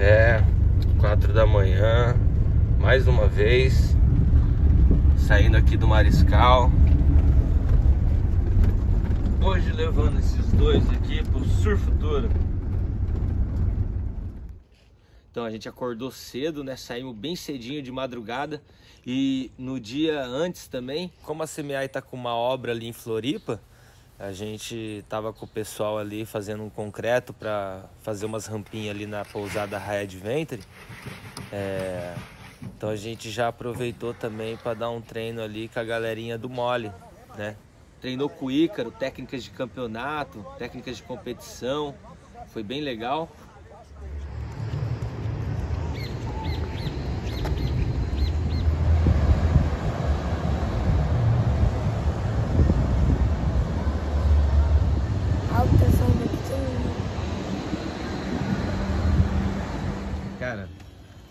É, quatro da manhã, mais uma vez, saindo aqui do Mariscal. Hoje levando esses dois aqui pro Surfuturo. Então a gente acordou cedo, né? Saímos bem cedinho de madrugada e no dia antes também, como a CMI tá com uma obra ali em Floripa, a gente tava com o pessoal ali fazendo um concreto para fazer umas rampinhas ali na pousada Raia de Ventre. É... Então a gente já aproveitou também para dar um treino ali com a galerinha do mole, né? Treinou com o Ícaro, técnicas de campeonato, técnicas de competição. Foi bem legal.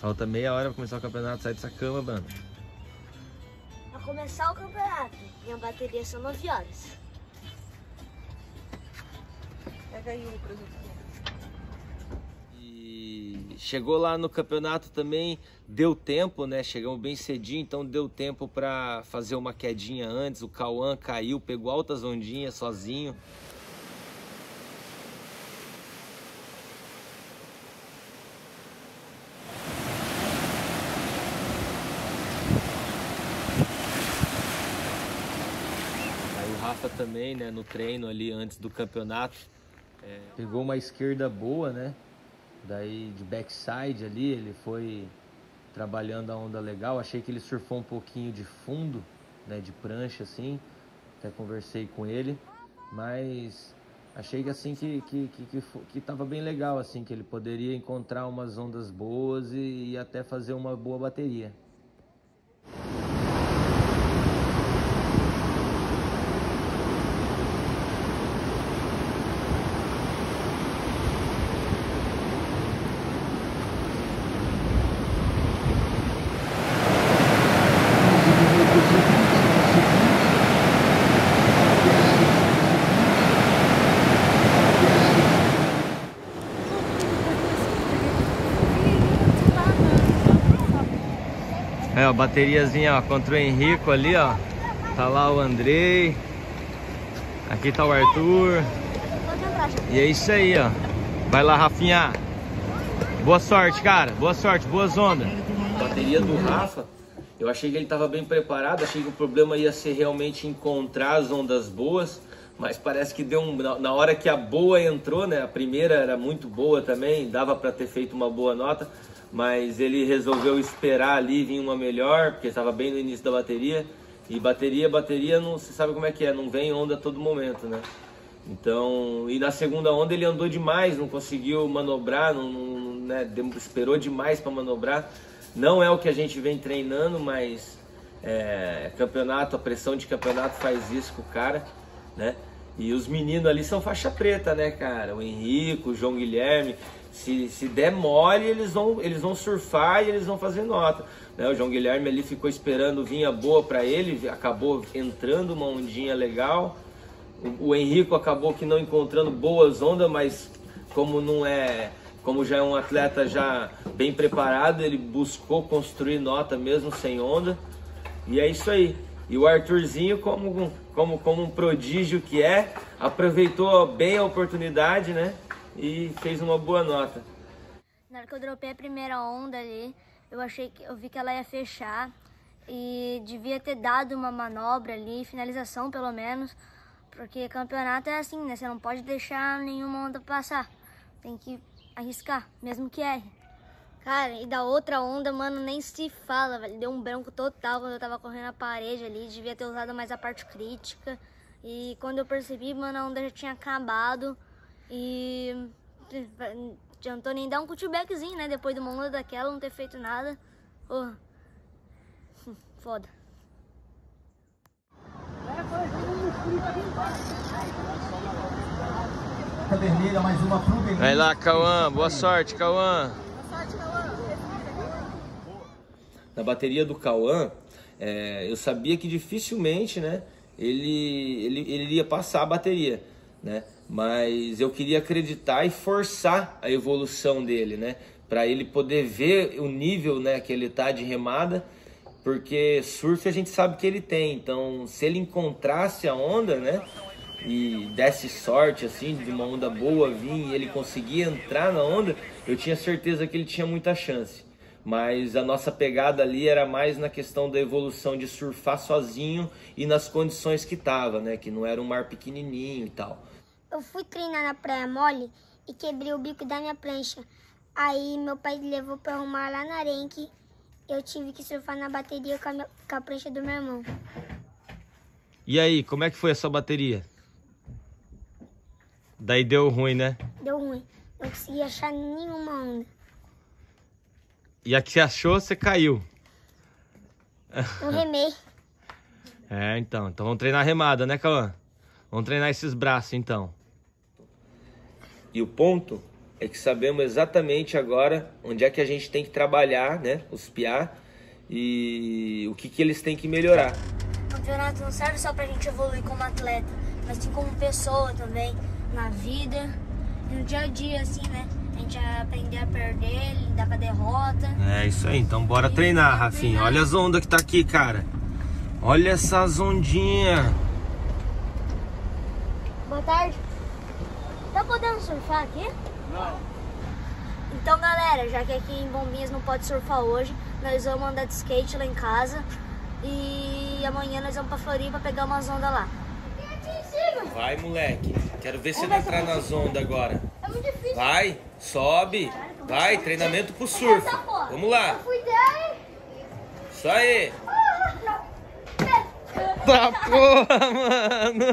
Falta meia hora pra começar o campeonato, sai dessa cama, mano. Pra começar o campeonato, minha bateria são 9 horas. Pega aí o produto. E chegou lá no campeonato também, deu tempo, né? Chegamos bem cedinho, então deu tempo pra fazer uma quedinha antes. O Cauã caiu, pegou altas ondinhas sozinho. Rafa também, né, no treino ali antes do campeonato. É, pegou uma esquerda boa, né? Daí de backside ali, ele foi trabalhando a onda legal. Achei que ele surfou um pouquinho de fundo, né, de prancha assim. Até conversei com ele, mas achei que assim que que, que, que, que tava bem legal assim, que ele poderia encontrar umas ondas boas e, e até fazer uma boa bateria. A bateriazinha, ó, contra o Henrico ali, ó. Tá lá o Andrei. Aqui tá o Arthur. E é isso aí, ó. Vai lá, Rafinha. Boa sorte, cara. Boa sorte, boas ondas. Bateria do Rafa. Eu achei que ele estava bem preparado, achei que o problema ia ser realmente encontrar as ondas boas, mas parece que deu um na hora que a boa entrou, né? A primeira era muito boa também, dava para ter feito uma boa nota mas ele resolveu esperar ali vir uma melhor, porque estava bem no início da bateria. E bateria, bateria, não, você sabe como é que é, não vem onda a todo momento, né? Então, e na segunda onda ele andou demais, não conseguiu manobrar, não, não né, esperou demais para manobrar. Não é o que a gente vem treinando, mas é, campeonato, a pressão de campeonato faz isso com o cara, né? E os meninos ali são faixa preta, né, cara? O Henrico, o João Guilherme. Se, se der mole, eles vão, eles vão surfar e eles vão fazer nota. Né? O João Guilherme ali ficou esperando vinha boa para ele, acabou entrando uma ondinha legal. O, o acabou que não encontrando boas ondas, mas como não é como já é um atleta já bem preparado, ele buscou construir nota mesmo sem onda. E é isso aí. E o Arthurzinho, como, como, como um prodígio que é, aproveitou bem a oportunidade, né? e fez uma boa nota. Na hora que eu dropei a primeira onda ali, eu achei que eu vi que ela ia fechar e devia ter dado uma manobra ali, finalização pelo menos, porque campeonato é assim, né? Você não pode deixar nenhuma onda passar. Tem que arriscar, mesmo que erre. Cara, e da outra onda, mano, nem se fala, velho. Deu um branco total quando eu tava correndo a parede ali. Devia ter usado mais a parte crítica. E quando eu percebi, mano, a onda já tinha acabado. E adiantou nem dar um cutbackzinho, né? Depois de uma onda daquela, não ter feito nada. Oh. Foda. vermelha, mais uma pro Vai lá, Cauã. Boa sorte, Cauã. Boa sorte, Cauã. Na bateria do Cauã, é, eu sabia que dificilmente, né, ele, ele, ele iria passar a bateria, né? mas eu queria acreditar e forçar a evolução dele, né? para ele poder ver o nível né, que ele tá de remada, porque surf a gente sabe que ele tem. Então, se ele encontrasse a onda, né, e desse sorte assim de uma onda boa vir e ele conseguir entrar na onda, eu tinha certeza que ele tinha muita chance. Mas a nossa pegada ali era mais na questão da evolução de surfar sozinho e nas condições que tava, né, que não era um mar pequenininho e tal. Eu fui treinar na praia mole e quebrei o bico da minha prancha. Aí meu pai levou para arrumar lá na arenque. Eu tive que surfar na bateria com a, minha, com a prancha do meu irmão. E aí, como é que foi a sua bateria? Daí deu ruim, né? Deu ruim. Não consegui achar nenhuma onda. E a que você achou, você caiu. Eu remei. É, então. Então vamos treinar a remada, né, Cauã? Vamos treinar esses braços, então. E o ponto é que sabemos exatamente agora onde é que a gente tem que trabalhar, né? Os piá e o que, que eles têm que melhorar. O campeonato não serve só pra gente evoluir como atleta, mas sim como pessoa também, na vida, no dia a dia, assim, né? A gente aprender a perder, lidar com a derrota. É isso aí, então bora treinar, Rafinha. Olha as ondas que tá aqui, cara. Olha essas ondinhas. Boa tarde. Tá podendo surfar aqui? Não. Então, galera, já que aqui em Bombinhas não pode surfar hoje, nós vamos andar de skate lá em casa. E amanhã nós vamos pra Floripa pegar umas ondas lá. Vai, moleque. Quero ver você não entrar nas ondas agora. É muito difícil. Vai, sobe. Vai, treinamento pro surf. Vamos lá. Isso aí. Tá porra, mano.